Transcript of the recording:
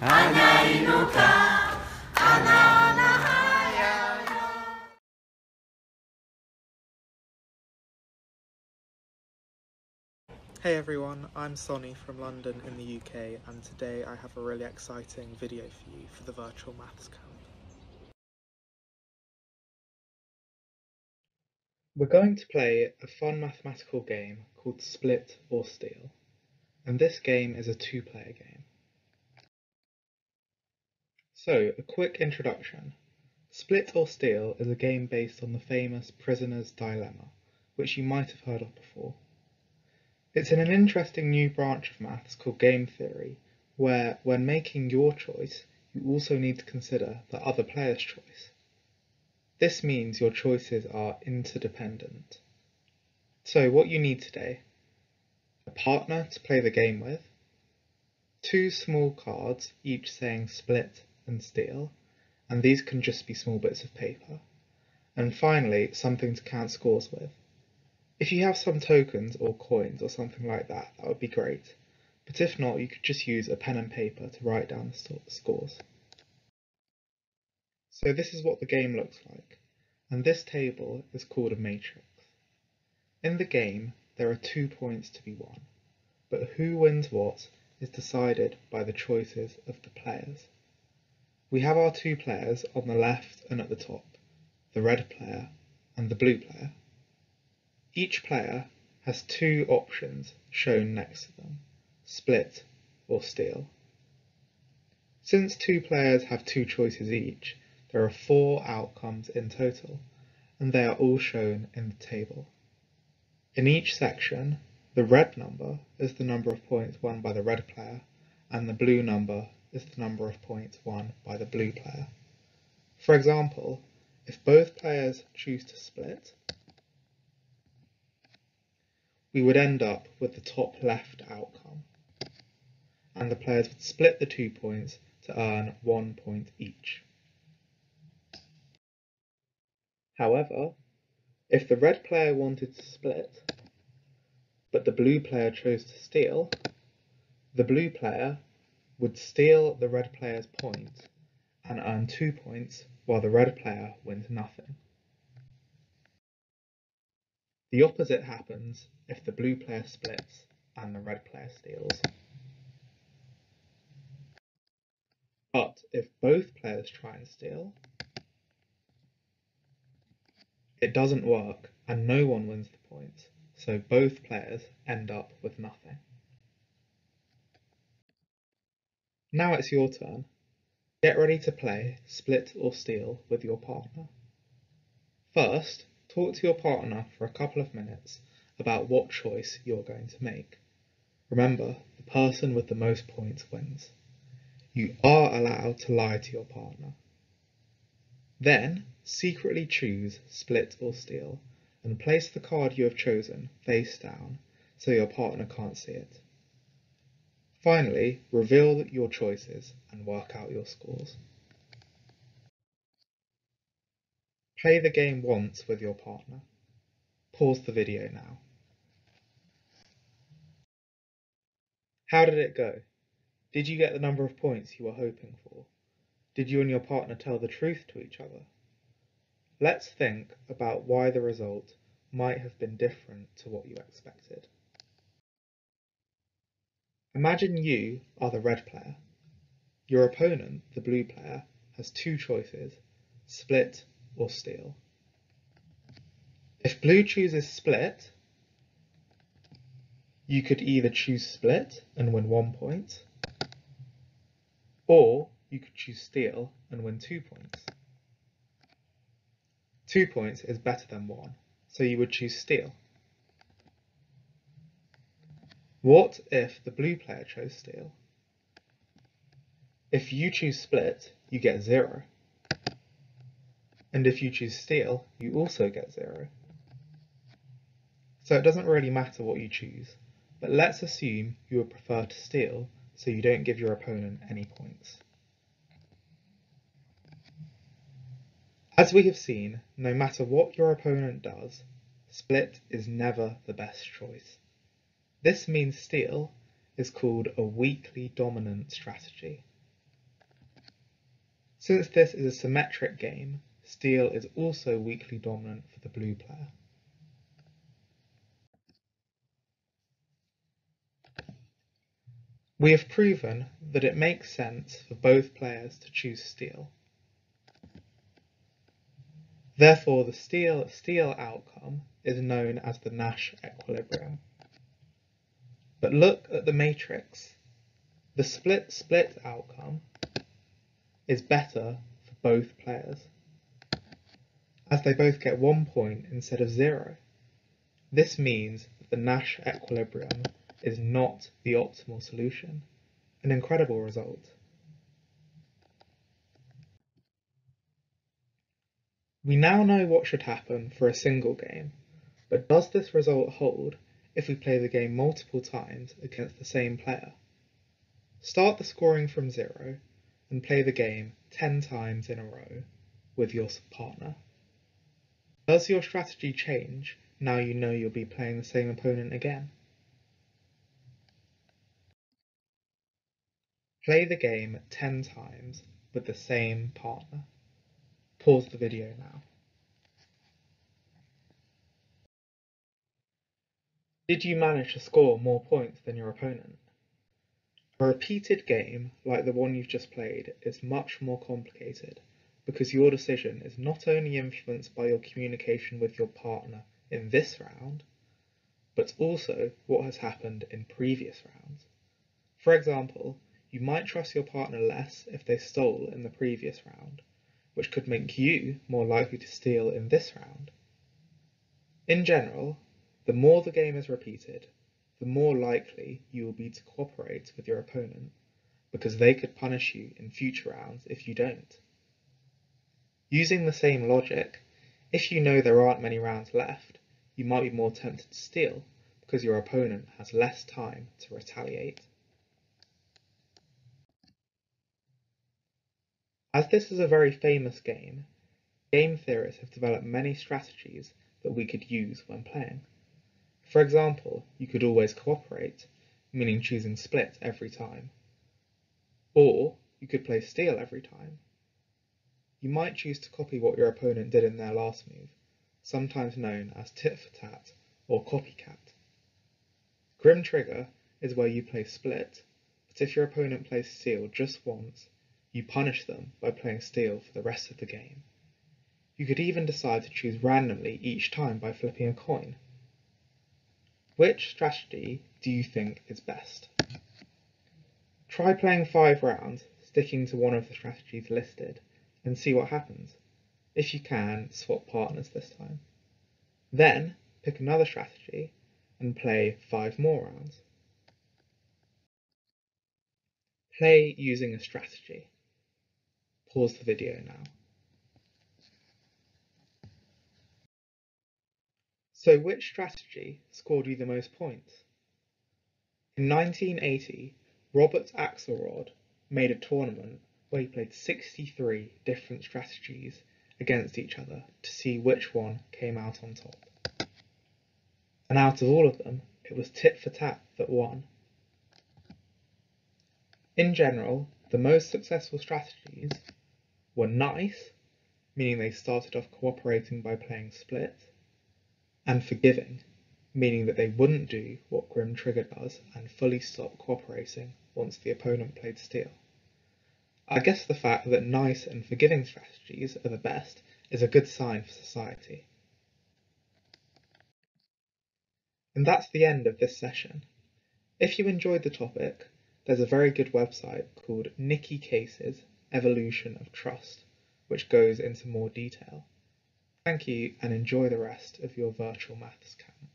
Anainuka. Hey everyone, I'm Sonny from London in the UK and today I have a really exciting video for you for the virtual maths camp. We're going to play a fun mathematical game called Split or Steal and this game is a two-player game. So, a quick introduction. Split or Steal is a game based on the famous Prisoner's Dilemma, which you might have heard of before. It's in an interesting new branch of maths called game theory, where when making your choice, you also need to consider the other player's choice. This means your choices are interdependent. So what you need today, a partner to play the game with, two small cards, each saying split and steal, and these can just be small bits of paper, and finally something to count scores with. If you have some tokens or coins or something like that, that would be great. But if not, you could just use a pen and paper to write down the scores. So this is what the game looks like, and this table is called a matrix. In the game, there are two points to be won, but who wins what is decided by the choices of the players. We have our two players on the left and at the top, the red player and the blue player. Each player has two options shown next to them, split or steal. Since two players have two choices each, there are four outcomes in total, and they are all shown in the table. In each section, the red number is the number of points won by the red player, and the blue number is the number of points won by the blue player. For example, if both players choose to split, we would end up with the top left outcome. And the players would split the two points to earn one point each. However, if the red player wanted to split, but the blue player chose to steal, the blue player would steal the red player's point and earn two points while the red player wins nothing. The opposite happens if the blue player splits and the red player steals. But if both players try and steal, it doesn't work and no one wins the points, so both players end up with nothing. Now it's your turn. Get ready to play split or steal with your partner. First, Talk to your partner for a couple of minutes about what choice you're going to make. Remember, the person with the most points wins. You are allowed to lie to your partner. Then, secretly choose split or steal and place the card you have chosen face down so your partner can't see it. Finally, reveal your choices and work out your scores. Play the game once with your partner. Pause the video now. How did it go? Did you get the number of points you were hoping for? Did you and your partner tell the truth to each other? Let's think about why the result might have been different to what you expected. Imagine you are the red player. Your opponent, the blue player, has two choices, split or steal. If blue chooses split, you could either choose split and win one point, or you could choose steal and win two points. Two points is better than one, so you would choose steal. What if the blue player chose steal? If you choose split, you get zero. And if you choose steal, you also get zero. So it doesn't really matter what you choose, but let's assume you would prefer to steal so you don't give your opponent any points. As we have seen, no matter what your opponent does, split is never the best choice. This means steal is called a weakly dominant strategy. Since this is a symmetric game, steal is also weakly dominant for the blue player. We have proven that it makes sense for both players to choose steal. Therefore, the steal-steel outcome is known as the Nash equilibrium. But look at the matrix. The split-split outcome is better for both players, as they both get one point instead of zero. This means that the Nash equilibrium is not the optimal solution. An incredible result. We now know what should happen for a single game, but does this result hold if we play the game multiple times against the same player? Start the scoring from zero and play the game 10 times in a row with your partner. Does your strategy change now you know you'll be playing the same opponent again? Play the game 10 times with the same partner. Pause the video now. Did you manage to score more points than your opponent? A repeated game, like the one you've just played, is much more complicated because your decision is not only influenced by your communication with your partner in this round, but also what has happened in previous rounds. For example, you might trust your partner less if they stole in the previous round, which could make you more likely to steal in this round. In general, the more the game is repeated, the more likely you will be to cooperate with your opponent, because they could punish you in future rounds if you don't. Using the same logic, if you know there aren't many rounds left, you might be more tempted to steal because your opponent has less time to retaliate. As this is a very famous game, game theorists have developed many strategies that we could use when playing. For example, you could always cooperate, meaning choosing split every time. Or you could play steal every time. You might choose to copy what your opponent did in their last move, sometimes known as tit for tat or copycat. Grim Trigger is where you play split, but if your opponent plays steal just once, you punish them by playing steal for the rest of the game. You could even decide to choose randomly each time by flipping a coin. Which strategy do you think is best? Try playing five rounds, sticking to one of the strategies listed, and see what happens. If you can, swap partners this time. Then, pick another strategy and play five more rounds. Play using a strategy. Pause the video now. So which strategy scored you the most points? In 1980, Robert Axelrod made a tournament where he played 63 different strategies against each other to see which one came out on top. And out of all of them, it was tit for tat that won. In general, the most successful strategies were nice, meaning they started off cooperating by playing split, and forgiving, meaning that they wouldn't do what Grim Trigger does and fully stop cooperating once the opponent played steal. I guess the fact that nice and forgiving strategies are the best is a good sign for society. And that's the end of this session. If you enjoyed the topic, there's a very good website called Nicky Case's evolution of trust, which goes into more detail. Thank you and enjoy the rest of your virtual maths camp.